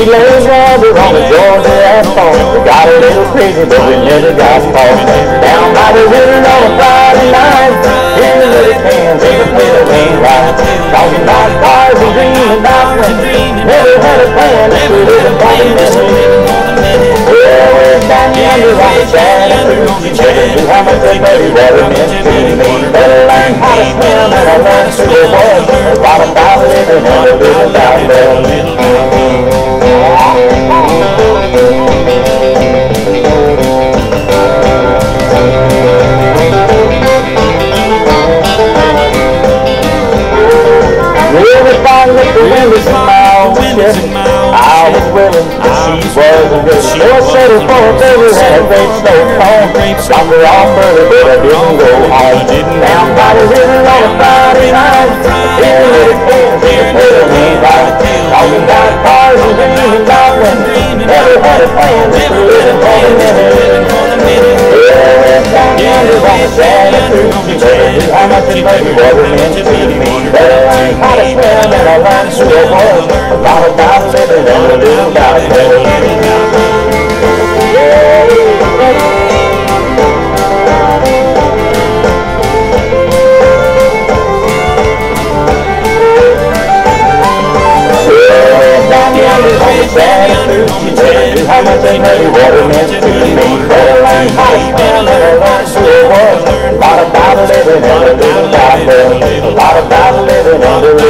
We laid rubber on the Georgia asphalt. We got a little crazy, but we never got caught. Down by the river on a Friday night. When never had a plan. If we live in Well, we're down yonder on the. Never knew how much that muddy water meant to me. Better learn how to swim and I learned to the world. A lot about living and a little about love. Everything with the wind is in my own chest. I was willing, but she wasn't ready. So I settled for a baby and a great snow cone. Dropped her off early, but I didn't go home. Down by the river on a Friday night. In a little things in the middle of me right. Talking about cars and dreaming about when never had a plan. Just living for the minute. Yeah, we're down yonder on the Chattahoochee. Better do how much it baby wasn't meant to me. Better how to swim and I to avoid a living and a little about love. Down the how avoid a lot about living and a about living and a